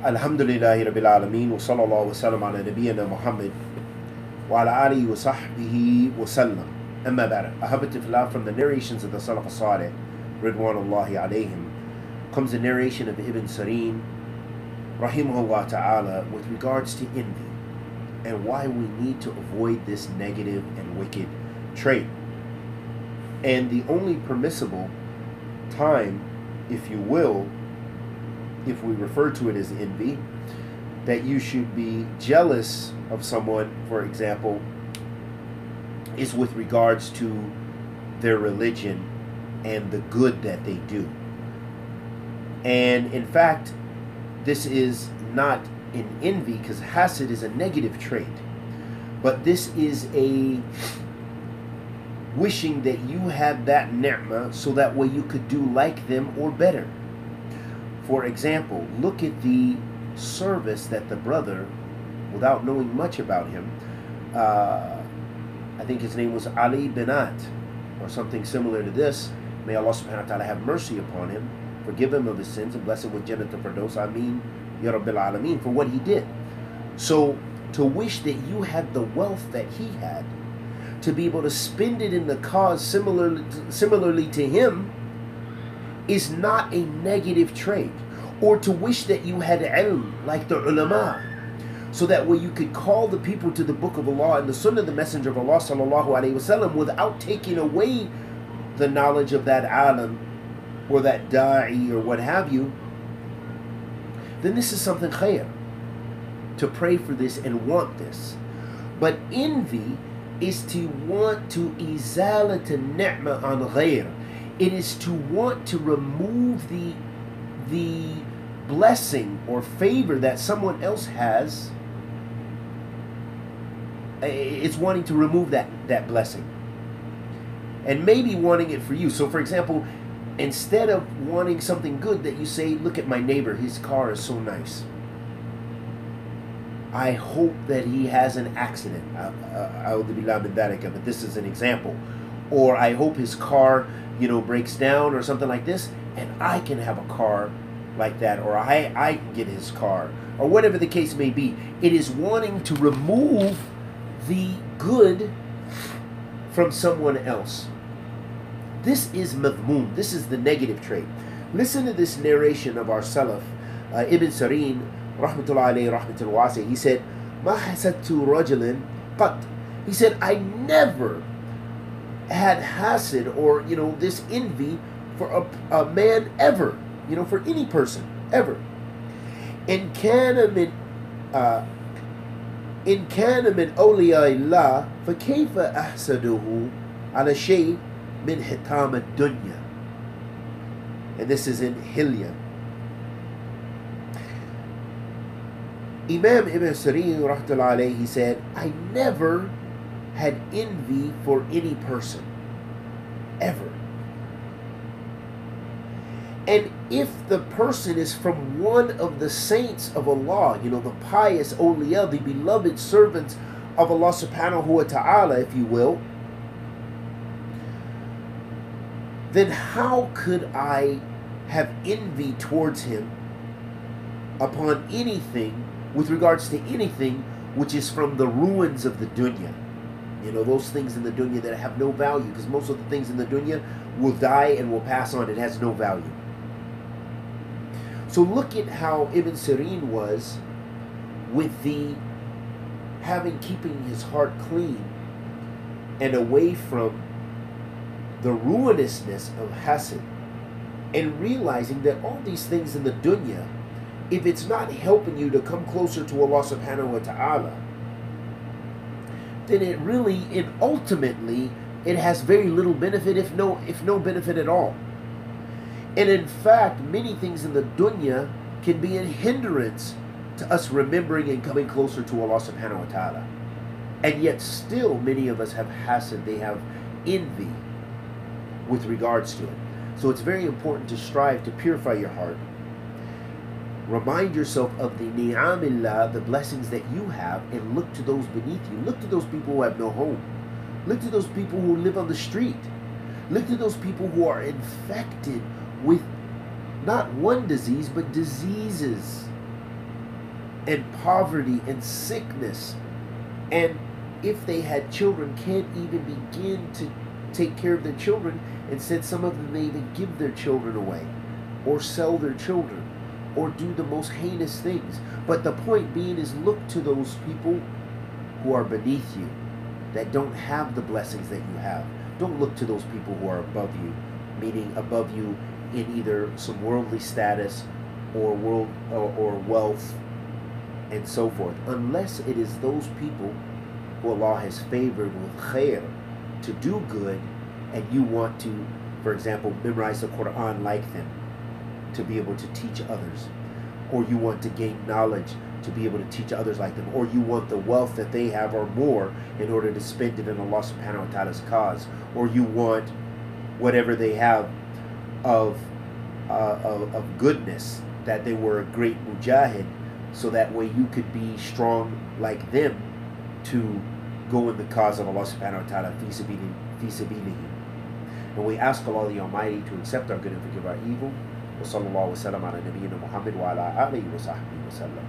Alhamdulillahi Rabbil Alameen wa sallallahu wa sallam ala nabiyyina Muhammad wa ala alihi wa sahbihi wa sallam. Amma ba'da. Ahabati fillah from the narrations of the Salaf al-Salih, Ridwanullahi alayhim, comes the narration of Ibn Sirin, rahimahullah ta'ala, with regards to envy and why we need to avoid this negative and wicked trait. And the only permissible time, if you will, if we refer to it as envy, that you should be jealous of someone, for example, is with regards to their religion and the good that they do. And in fact, this is not an envy because hasad is a negative trait. But this is a wishing that you had that ni'mah so that way you could do like them or better. For example, look at the service that the brother, without knowing much about him, uh, I think his name was Ali Banat or something similar to this. May Allah subhanahu wa ta'ala have mercy upon him, forgive him of his sins, and bless him with Jannah Firdaus. I mean, Ya Rabbil Alameen, for what he did. So, to wish that you had the wealth that he had, to be able to spend it in the cause similarly, similarly to him, is not a negative trait. Or to wish that you had ilm, like the ulama, so that way you could call the people to the book of Allah and the sunnah of the messenger of Allah sallallahu alaihi wasallam without taking away the knowledge of that alim or that da'i or what have you, then this is something khair. To pray for this and want this. But envy is to want to izalat ni'ma an ghair. It is to want to remove the the blessing or favor that someone else has. It's wanting to remove that that blessing. And maybe wanting it for you. So for example, instead of wanting something good that you say, look at my neighbor, his car is so nice. I hope that he has an accident. But this is an example. Or I hope his car, you know, breaks down or something like this, and I can have a car like that, or I, I can get his car, or whatever the case may be. It is wanting to remove the good from someone else. This is madmoom. This is the negative trait. Listen to this narration of our Salaf, uh, Ibn Sirin, rahmatullah alayhi, rahmatul wasi. He said, Ma hasadtu rajulin qat. He said, I never had hasad or you know this envy for a, a man ever you know for any person ever. In kana uh, in kana min awliya فكيف أحسده على شيء min حطام dunya and this is in Hilya. Imam Ibn Sirin he said I never had envy for any person ever and if the person is from one of the saints of Allah you know the pious awliya the beloved servants of Allah subhanahu wa ta'ala if you will then how could I have envy towards him upon anything with regards to anything which is from the ruins of the dunya? You know, those things in the dunya that have no value, because most of the things in the dunya will die and will pass on. It has no value. So look at how Ibn Sirin was with the having keeping his heart clean and away from the ruinousness of hasad and realizing that all these things in the dunya, if it's not helping you to come closer to Allah subhanahu wa ta'ala, then it really, it ultimately, it has very little benefit, if no, if no benefit at all. And in fact, many things in the dunya can be a hindrance to us remembering and coming closer to Allah subhanahu wa ta'ala. And yet still many of us have hasad, they have envy, with regards to it. So it's very important to strive to purify your heart. Remind yourself of the ni'amillah, the blessings that you have, and look to those beneath you. Look to those people who have no home. Look to those people who live on the street. Look to those people who are infected with not one disease, but diseases. and poverty and sickness. And if they had children, can't even begin to take care of their children. Instead, some of them may even give their children away or sell their children or do the most heinous things. But the point being is look to those people who are beneath you, that don't have the blessings that you have. Don't look to those people who are above you, meaning above you in either some worldly status or world or, or wealth and so forth, unless it is those people who Allah has favored with khair to do good and you want to, for example, memorize the Quran like them to be able to teach others, or you want to gain knowledge to be able to teach others like them, or you want the wealth that they have or more in order to spend it in Allah subhanahu wa ta'ala's cause, or you want whatever they have of, uh, of, of goodness, that they were a great mujahid, so that way you could be strong like them to go in the cause of Allah subhanahu wa ta'ala fi sabilihi. And we ask Allah the Almighty to accept our good and forgive our evil. وصلى الله وسلم على نبينا محمد وعلى آله وصحبه وسلم.